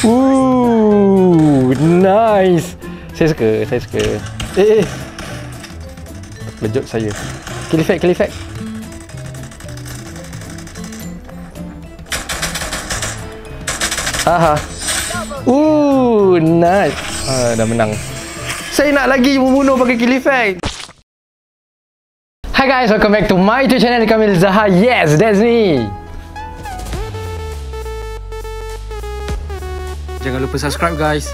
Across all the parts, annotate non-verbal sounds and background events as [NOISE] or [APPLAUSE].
Ooh, nice. Saya suka, saya suka. Eh, eh. Lejut saya. Kill effect, kill effect. Aha. Ooh, nice. Ah, dah menang. Saya nak lagi membunuh pakai kill effect. Hi guys, welcome back to my YouTube channel Kamil Zaha. Yes, that's me. Jangan lupa subscribe guys.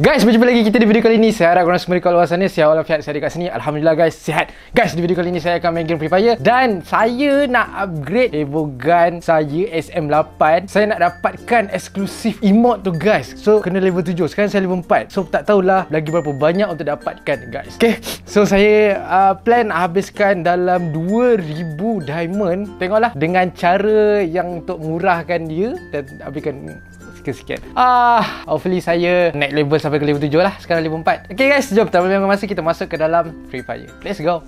Guys, berjumpa lagi kita di video kali ini. Saya harap korang semua di luar sana sihat walafiat saya dekat sini. Alhamdulillah guys, sihat. Guys, di video kali ini saya akan main game Free Fire dan saya nak upgrade Evo Gun saya SM8. Saya nak dapatkan eksklusif emote tu guys. So, kena level 7. Sekarang saya level 4. So, tak tahulah lagi berapa banyak untuk dapatkan guys. Okay, [LAUGHS] so saya uh, plan habiskan dalam 2000 diamond. Tengoklah dengan cara yang untuk murahkan dia dan habiskan sikit-sikit. Ah, hopefully saya naik level sampai ke level 7 lah. Sekarang level 4. Okay guys, jom tak berlama masa kita masuk ke dalam Free Fire. Let's go.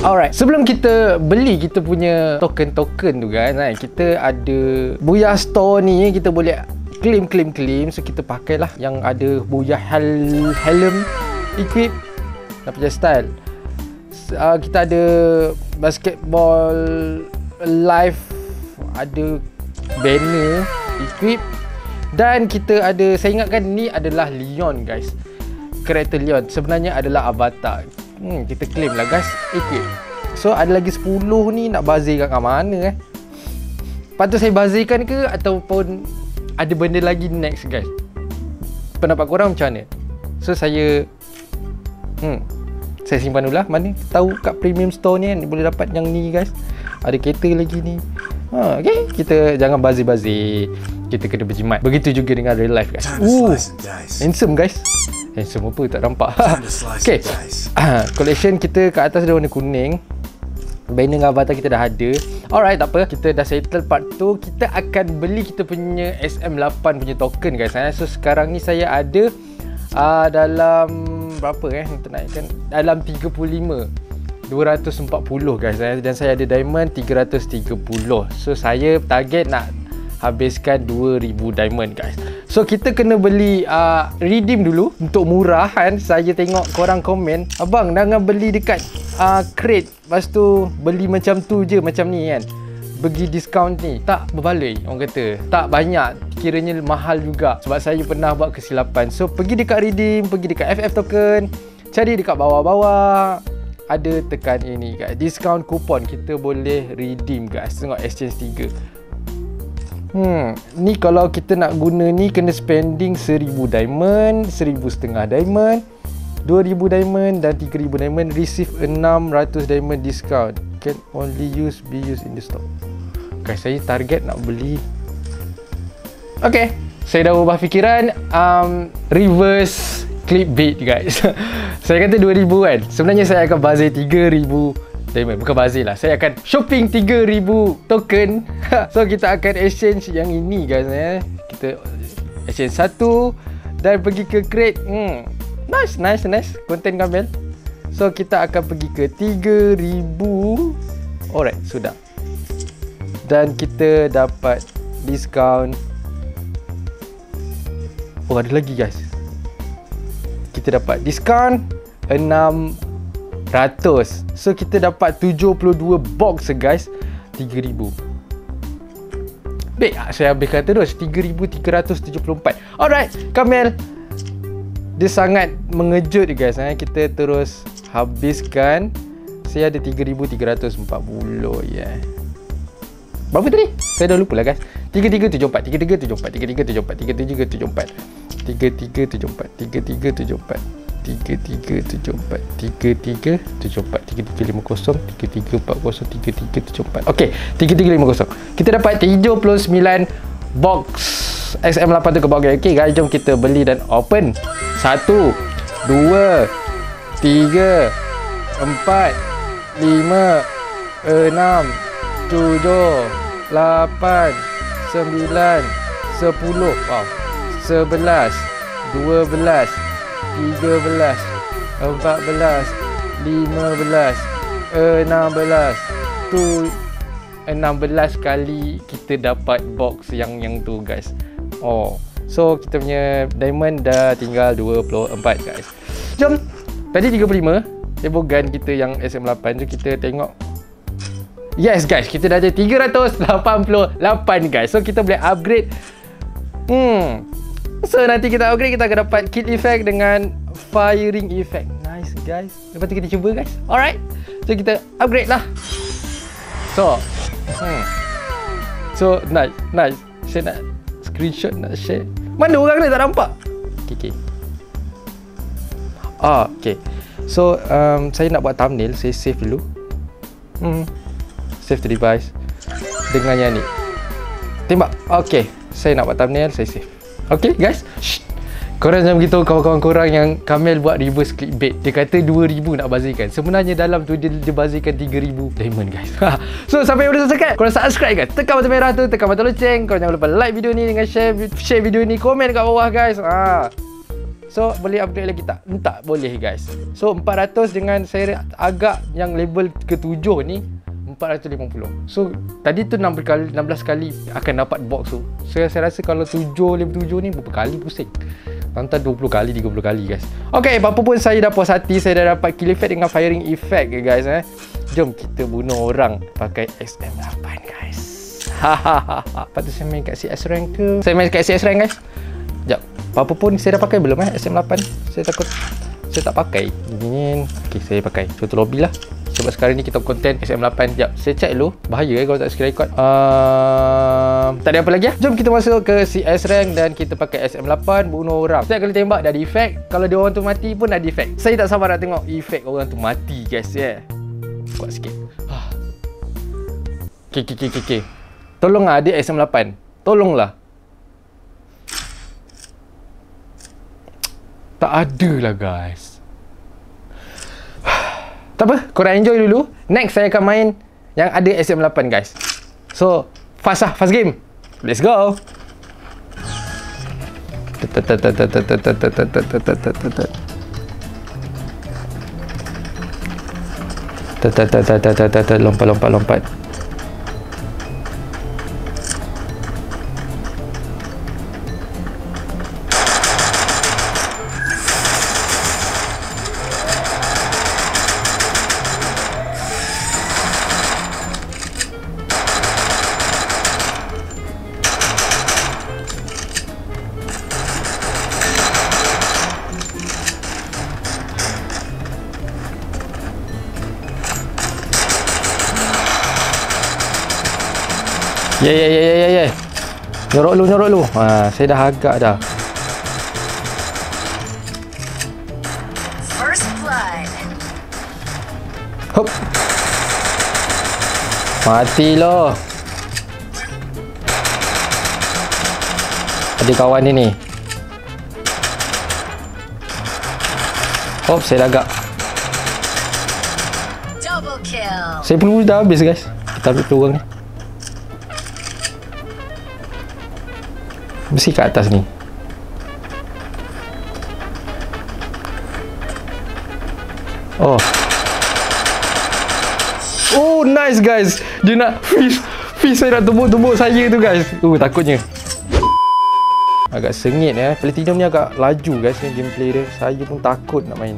Alright, sebelum kita beli kita punya token-token tu kan, kan kita ada Booyah Store ni, kita boleh claim claim claim so kita pakailah yang ada Booyah hel helm equip nak punya style. Uh, kita ada basketball live ada banner equip dan kita ada Saya ingatkan ni adalah Leon guys. Karakter Leon Sebenarnya adalah avatar. Hmm, Kita claim lah guys. Equip So ada lagi 10 ni Nak bazirkan kat mana eh? Patut saya bazirkan ke Ataupun Ada benda lagi next guys? Pendapat korang macam mana? So saya Hmm Saya simpan dulu lah. Mana tahu kat premium store ni kan Boleh dapat yang ni guys. Ada kereta lagi ni ha, Okay Kita jangan bazir-bazir kita kena berjimat. Begitu juga dengan real life guys. Ooh, handsome guys. Handsome apa tak nampak. [LAUGHS] okay. collection kita kat atas dia warna kuning. Banner dengan avatar kita dah ada. Alright, tak apa. Kita dah settle part tu. Kita akan beli kita punya SM8 punya token guys. Eh. So sekarang ni saya ada uh, dalam berapa eh untuk naikkan dalam 35 240 guys eh. dan saya ada diamond 330 so saya target nak habiskan 2000 diamond guys. So kita kena beli uh, redeem dulu untuk murah kan. Saya tengok korang komen, abang jangan beli dekat uh, crate. Lepas tu beli macam tu je macam ni kan. Bagi diskaun ni Tak berbaloi orang kata Tak banyak Kiranya mahal juga Sebab saya pernah buat kesilapan So pergi dekat redeem Pergi dekat FF token Cari dekat bawah-bawah Ada tekan ini guys Discount kupon Kita boleh redeem guys Tengok exchange 3 Hmm, ni kalau kita nak guna ni kena spending 1000 diamond, 1000 setengah diamond, 2000 diamond dan 3000 diamond receive 600 diamond discount. Can only use be used in the store. Guys, saya target nak beli. Okay, saya dah ubah fikiran. Um, reverse clickbait guys. [LAUGHS] saya kata 2000 kan. Sebenarnya saya akan bazir 3000 diamond bukan bazir lah. Saya akan shopping 3000 token. [LAUGHS] So kita akan exchange yang ini guys eh. Kita exchange satu dan pergi ke crate hmm. Nice nice nice. Content gambar. So kita akan pergi ke 3000 alright sudah. Dan kita dapat diskaun oh ada lagi guys kita dapat diskaun 6 ratus. So kita dapat 72 box guys. 3000 Baik saya habiskan terus. 3374 Alright Kamel. Dia sangat mengejut guys. Eh. Kita terus habiskan. Saya ada 3340 yeah. Berapa tadi? Saya dah lupa lah guys. 3374 3374 3374 3374 3374 3374 tiga tiga tujuh empat. tiga tiga tujuh empat. tiga tiga lima kosong. tiga tiga empat kosong. tiga tiga tujuh empat. Ok tiga tiga lima kosong. Kita dapat tujuh puluh sembilan box XM8 tu ke bawah ok guys jom kita beli dan open. Satu dua tiga empat lima enam tujuh lapan sembilan sepuluh. Wow sebelas dua belas tiga belas, empat belas, lima belas, enam belas, 16 kali kita dapat box yang yang tu guys. Oh. So kita punya diamond dah tinggal 24 guys. Jom. Tadi 35 Evo gun kita yang SM8 tu kita tengok Yes guys, kita dah ada 388 guys. So kita boleh upgrade. Hmm. So nanti kita upgrade kita akan dapat kill effect dengan firing effect. Nice guys. Lepas tu kita cuba guys. Alright. So kita upgrade lah. So. Hmm. So nice, nice. Saya nak screenshot nak share. Mana orang ni tak nampak? Okay, okay. Ah, okay. So, um, saya nak buat thumbnail. Saya save dulu. Hmm. Save the device. Dengan yang ni. Tembak. Okay. Saya nak buat thumbnail. Saya save. Okay, guys. Shh. Korang jangan beritahu kawan-kawan korang yang Kamel buat reverse clickbait. Dia kata 2000 nak bazirkan. Sebenarnya dalam tu dia, dia bazirkan 3000 diamond guys. so sampai yang dah subscribe, korang subscribe guys. Tekan butang merah tu, tekan butang loceng. Korang jangan lupa like video ni dengan share share video ni, komen kat bawah guys. Ha. So boleh upgrade lagi tak? Tak boleh guys. So 400 dengan saya agak yang level ke-7 ni 450. So tadi tu 16 kali 16 kali akan dapat box tu. So saya rasa kalau 7 level 7 ni berapa kali pusing. Tonton 20 kali, 30 kali guys. Okay, apa pun saya dah puas hati Saya dah dapat kill effect dengan firing effect guys eh. Jom kita bunuh orang Pakai SM8 guys. [LAUGHS] Lepas tu saya main kat CS rank ke? Saya main kat CS rank guys. Sekejap. Apa pun saya dah pakai belum eh SM8 Saya takut. Saya tak pakai. Ini Okay, saya pakai. Contoh lobby lah sebab sekarang ni kita konten SM8 Sekejap, saya check dulu. Bahaya eh kalau tak screen record. Uh, Tak ada apa lagi lah Jom kita masuk ke CS rank Dan kita pakai SM8 Bunuh orang. Setiap kali tembak dah ada efek Kalau dia orang tu mati pun ada efek Saya tak sabar nak tengok efek orang tu mati guys ya yeah. Kuat sikit. [SIGHS] Okay, okay, okay, okay. Tolonglah ada SM8 Tolonglah. Tak ada lah guys tak apa, korang enjoy dulu. Next saya akan main yang ada SM8 guys. So, fast lah, fast game. Let's go. Lompat, lompat, lompat. Ya ya ya ya ya ya. Nyorok lu nyorok lu. Ha, saya dah agak dah. Hop. Mati lo. Ada kawan ni ni. Hop, saya dah agak. Double kill. Saya perlu dah habis guys. Kita ambil peluang ni. Mesti kat atas ni? Oh. Oh nice guys. Dia nak fish Fish saya nak tumbuk-tumbuk saya tu guys. Uh takutnya. Agak sengit ya Platinum ni agak laju guys ni gameplay dia. Saya pun takut nak main.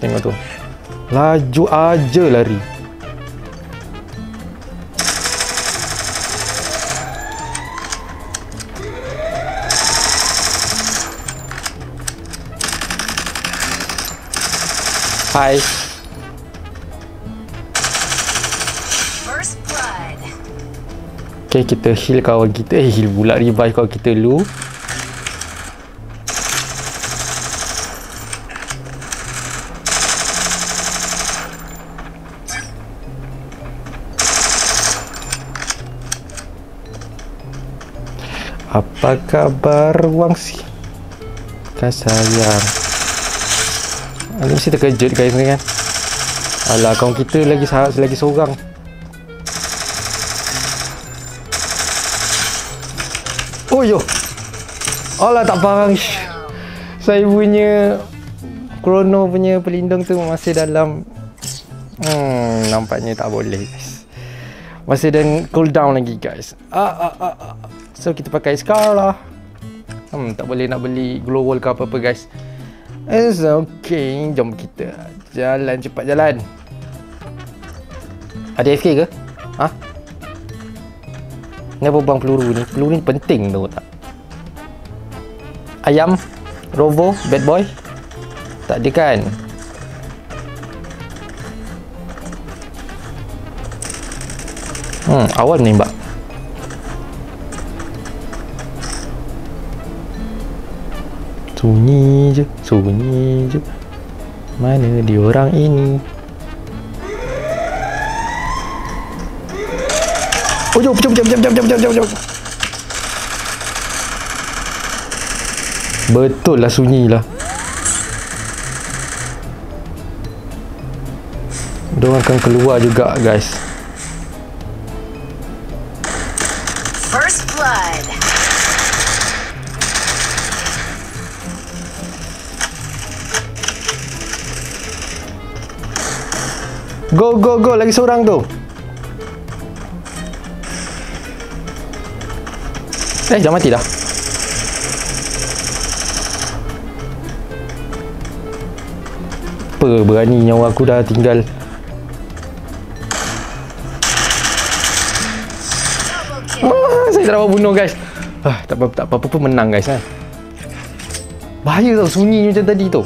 Tengok tu. Laju aja lari Hai. Okay, kita heal kawan kita. Eh, heal pula revive kawan kita dulu. Apa kabar Wangsi? Kasayang. Ini mesti terkejut guys ni kan Alah kawan kita lagi lagi seorang Oh yo Alah tak faham Saya punya Chrono punya pelindung tu masih dalam Hmm, nampaknya tak boleh guys. Masih dan cooldown lagi guys. Ah, ah, ah, ah. So kita pakai Scar lah. Hmm, tak boleh nak beli glow wall ke apa-apa guys. It's okay. Jom kita jalan cepat jalan. Ada FK ke? Ha? Kenapa bang peluru ni? Peluru ni penting tau tak? Ayam? Rovo? Bad boy? Tak ada kan? Hmm, awan nembak. Sunyi je, sunyi je. Mana dia orang ini? Oh, jom, jom, jom, jom, jom, jom, jom, jom, jom. Betul lah sunyi lah. Diorang akan keluar juga guys. Go, go, go. Lagi seorang tu. Eh, dah mati dah. Apa berani nyawa aku dah tinggal. Ah, saya dapat bunuh guys. Ah, tak apa tak apa pun menang guys eh. Bahaya tau sunyi macam tadi tu.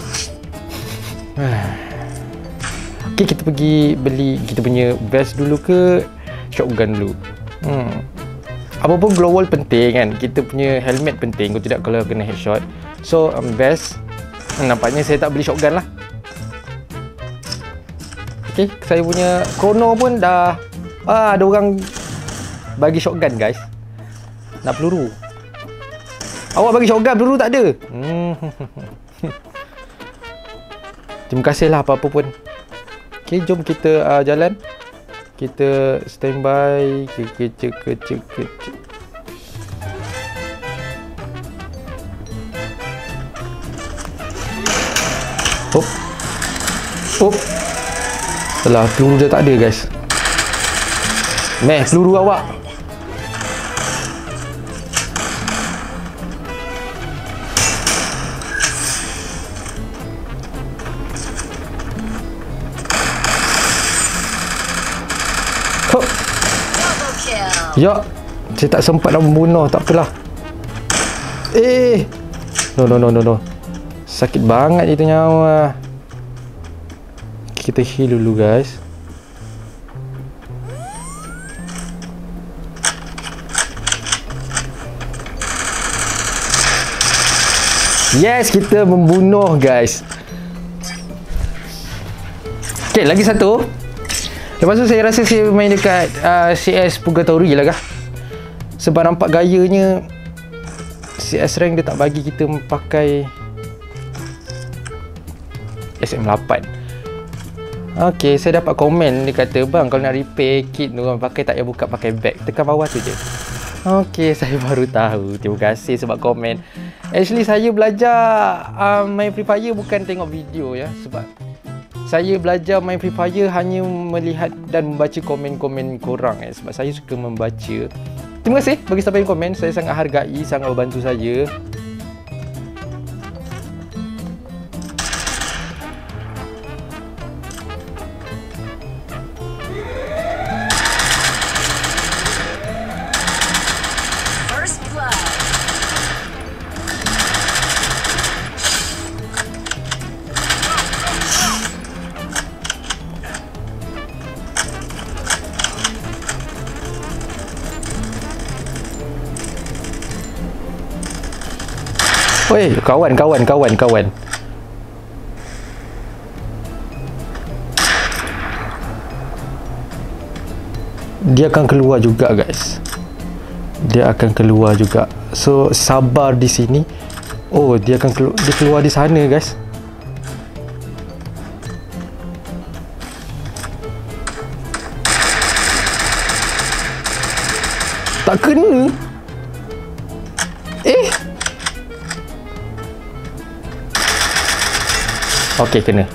Okey kita pergi beli kita punya vest dulu ke shotgun dulu. Hmm. Apa pun glow wall penting kan. Kita punya helmet penting kalau tidak kalau kena headshot. So um, vest hmm, nampaknya saya tak beli shotgun lah. Okey, saya punya chrono pun dah ah ada orang bagi shotgun guys. Nak peluru. Awak bagi shotgun peluru tak ada. Hmm. [LAUGHS] Terima kasih lah apa-apa pun. Okay, jom kita uh, jalan. Kita standby. Kecek, kecek, kecek. Hop. Hop. Alah, peluru dah tak ada guys. Meh, peluru awak. Ya, saya tak sempat nak membunuh, tak apalah. Eh. No, no, no, no, no. Sakit banget itu nyawa. Kita heal dulu, guys. Yes, kita membunuh, guys. Okay, lagi satu. Lepas tu saya rasa saya main dekat uh, CS Purgatory lah kah. Sebab nampak gayanya CS rank dia tak bagi kita pakai SM8. Okay, saya dapat komen dia kata, "Bang, kalau nak repair kit tu pakai tak payah buka pakai bag. Tekan bawah tu je." Okay, [LAUGHS] saya baru tahu. Terima kasih sebab komen. Actually saya belajar um, main Free Fire bukan tengok video ya sebab saya belajar main Free Fire hanya melihat dan membaca komen-komen korang eh sebab saya suka membaca. Terima kasih bagi siapa yang komen. Saya sangat hargai, sangat membantu saya. Oi, kawan, kawan, kawan, kawan. Dia akan keluar juga, guys. Dia akan keluar juga. So, sabar di sini. Oh, dia akan keluar dia keluar di sana, guys. Tak kena. Okey, kena.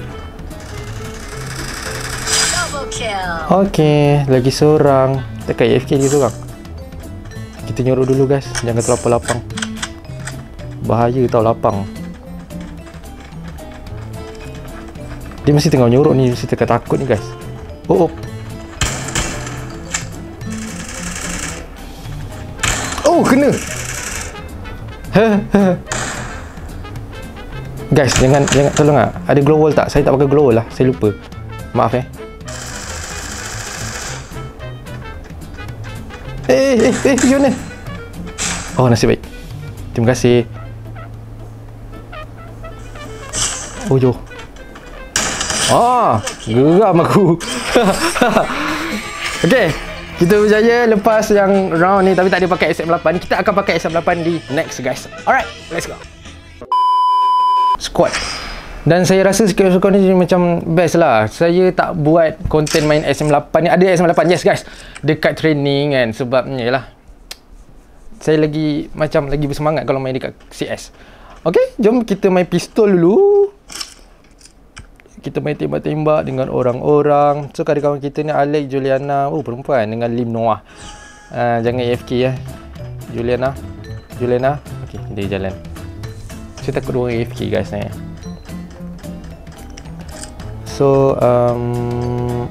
Okey, lagi seorang. Tekan AFK lagi seorang. Kita nyorok dulu guys. Jangan terlalu lapang. Bahaya tau lapang. Dia mesti tengah nyorok ni. Mesti tengah takut ni guys. Oh, oh. Oh, kena. Ha, ha. Guys, jangan jangan tolong ah. Ada glow wall tak? Saya tak pakai glow wall lah. Saya lupa. Maaf eh. Eh, eh, eh, pergi mana? Oh, nasib baik. Terima kasih. Oh, jauh. Ah, geram aku. [LAUGHS] okay, kita berjaya lepas yang round ni tapi tak ada pakai SM8. Kita akan pakai SM8 di next guys. Alright, let's go. Squad. Dan saya rasa skill squad ni macam best lah. Saya tak buat konten main SM8 ni. Ada SM8, yes guys. Dekat training kan. Sebabnya lah. Saya lagi macam lagi bersemangat kalau main dekat CS. Okay, jom kita main pistol dulu. Kita main tembak-tembak dengan orang-orang. So, kawan kita ni Alex, Juliana. Oh, perempuan dengan Lim Noah. Uh, jangan AFK ya. Juliana. Juliana. Okay, dia jalan. Takut orang AFK guys ni. So um,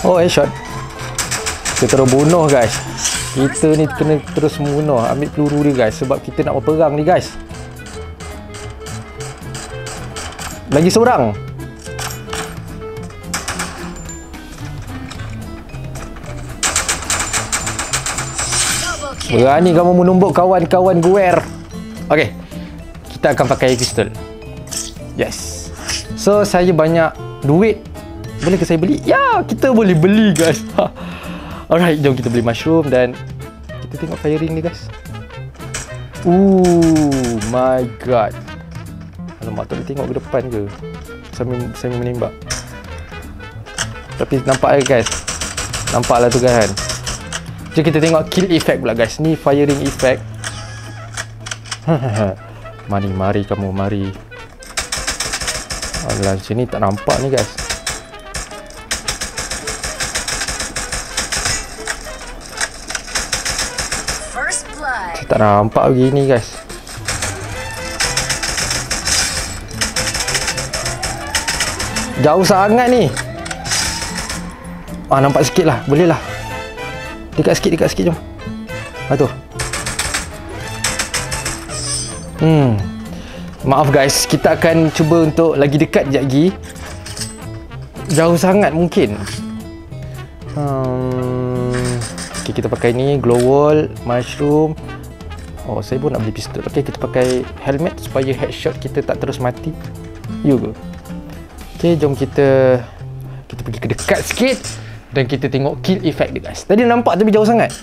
Oh headshot Kita terus bunuh guys. Kita ni kena terus bunuh Ambil peluru dia guys Sebab kita nak berperang ni guys. Lagi seorang Berani kamu menumbuk kawan-kawan guer. Okey. Kita akan pakai pistol. Yes. So saya banyak duit. Boleh ke saya beli? Ya, kita boleh beli guys. [LAUGHS] Alright, jom kita beli mushroom dan kita tengok firing ni guys. Ooh, my god. Alamak, tak boleh tengok ke depan ke? Sambil, sambil menembak. Tapi nampak ke guys? Nampaklah tu kan? Jom kita tengok kill effect pula guys. Ni firing effect. [LAUGHS] mari, mari kamu, mari. Alah, macam ni tak nampak ni guys. Tak nampak begini guys. Jauh sangat ni. Ah nampak sikit lah. Boleh lah. Dekat sikit, dekat sikit jom. Ah tu. Hmm. Maaf guys, kita akan cuba untuk lagi dekat sekejap lagi. Jauh sangat mungkin. Hmm. Okay, kita pakai ni glow wall, mushroom. Oh, saya pun nak beli pistol. Okay, kita pakai helmet supaya headshot kita tak terus mati. You go. Okay, jom kita kita pergi ke dekat sikit dan kita tengok kill effect dia guys. Tadi nampak tapi jauh sangat.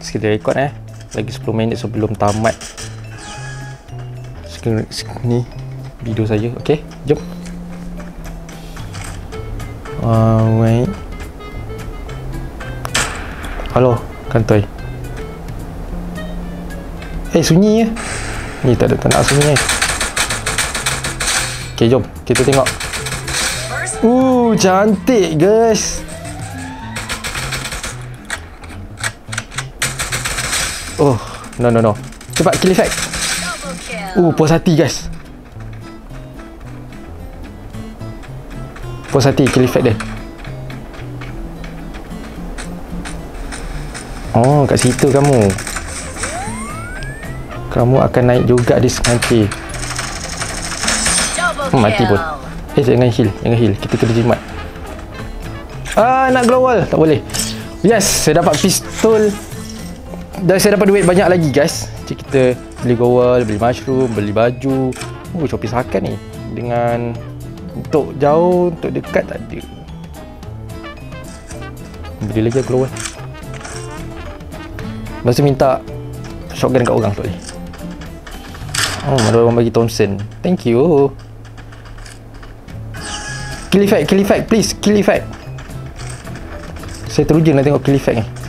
So, kita record eh. Lagi 10 minit sebelum tamat. Ni video saya. Okay, jom. Alright. Halo, kantoi. Eh, sunyi ya. Ni tak ada tak nak sunyi eh. Okay, jom. Kita tengok. First Cantik guys. Oh, no no no. Cepat kill effect. Uh, puas hati guys. Puas hati kill effect dia. Oh, kat situ kamu. Kamu akan naik juga di. Double Hmm, mati pun. Eh, jangan heal. Jangan heal. Kita kena jimat. Ah, nak glow wall. Tak boleh. Yes, saya dapat pistol. Dan saya dapat duit banyak lagi, guys. Cik kita beli glow wall, beli mushroom, beli baju. Oh, Shopee sakan ni. Dengan untuk jauh, untuk dekat tak ada. Beli lagi glow wall. Tu minta shotgun kat orang tak boleh. Oh, ada orang bagi Thompson. Thank you. Kill effect, kill effect, please, kill effect. Saya teruja nak tengok kill effect ni.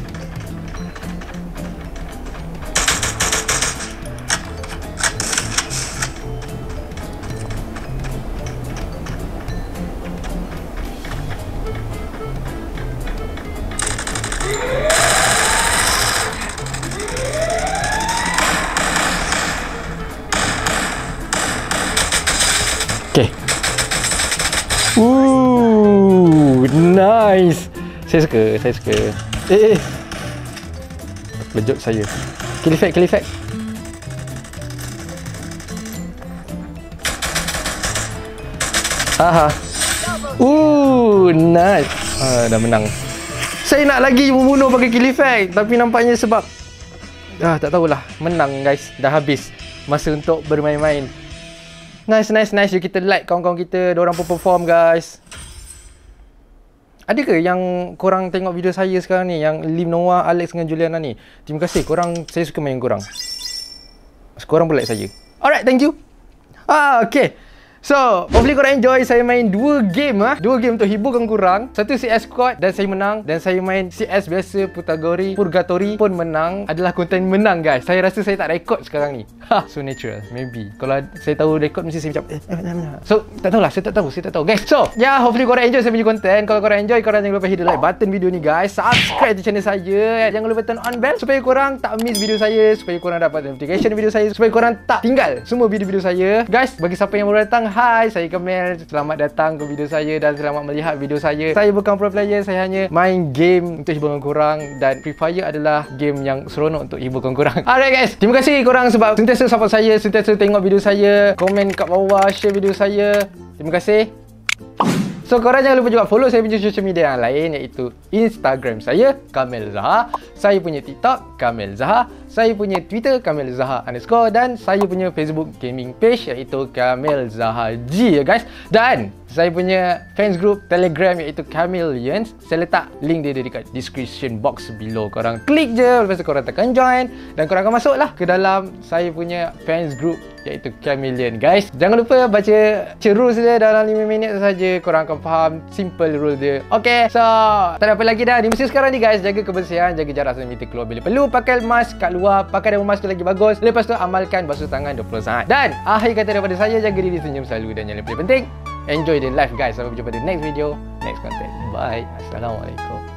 Saya suka, saya suka. Eh, eh. Lejut saya. Kill effect, kill effect. Aha. Ooh, nice. Ah, dah menang. Saya nak lagi membunuh pakai kill effect tapi nampaknya sebab ah tak tahulah menang guys dah habis masa untuk bermain-main Nice, nice, nice. Jom kita like kawan-kawan kita. Diorang pun perform, guys. Ada ke yang korang tengok video saya sekarang ni? Yang Lim Noah, Alex dengan Juliana ni? Terima kasih. Korang, saya suka main korang. Korang pun like saya. Alright, thank you. Ah, okay. So, hopefully korang enjoy saya main dua game ah. Dua game untuk hiburkan korang. Satu CS Squad dan saya menang dan saya main CS biasa Purgatory, Purgatory pun menang. Adalah konten menang guys. Saya rasa saya tak rekod sekarang ni. [LAUGHS] Ha, so natural. Maybe. Kalau saya tahu rekod mesti saya macam eh, eh. So, tak tahulah, saya tak tahu, saya tak tahu. Guys, so, yeah, hopefully korang enjoy saya punya konten. Kalau korang enjoy, korang jangan lupa hit the like button video ni guys. Subscribe to channel saya. Jangan lupa turn on bell supaya korang tak miss video saya, supaya korang dapat notification video saya, supaya korang tak tinggal semua video-video saya. Guys, bagi siapa yang baru datang, Hai, saya Kamel. Selamat datang ke video saya dan selamat melihat video saya. Saya bukan pro player, saya hanya main game untuk hiburkan korang dan Free Fire adalah game yang seronok untuk hiburkan korang. [LAUGHS] Alright guys, terima kasih korang sebab sentiasa support saya, sentiasa tengok video saya, komen kat bawah, share video saya. Terima kasih. So korang jangan lupa juga follow saya punya social media yang lain iaitu Instagram saya Kamel Zaha. Saya punya TikTok Kamel Zaha. Saya punya Twitter Kamel Zaha underscore. Dan saya punya Facebook gaming page iaitu Kamel Zaha G ya guys. Dan saya punya fans group Telegram iaitu Chameleons Saya letak link dia dekat description box below. Korang klik je lepas tu korang tekan join Dan korang akan masuk lah ke dalam saya punya fans group iaitu Chameleon guys Jangan lupa baca rules dia dalam 5 minit saja. Korang akan faham simple rule dia. Okay so tak ada apa lagi dah Di musim sekarang ni guys. Jaga kebersihan Jaga jarak sentimeter keluar. Bila perlu Pakai mask kat luar. Pakai double mask tu lagi bagus. Lepas tu amalkan basuh tangan 20 saat. Dan akhir kata daripada saya Jaga diri senyum selalu Dan yang lebih penting Enjoy the life guys. Sampai berjumpa di next video Next content. Bye. Assalamualaikum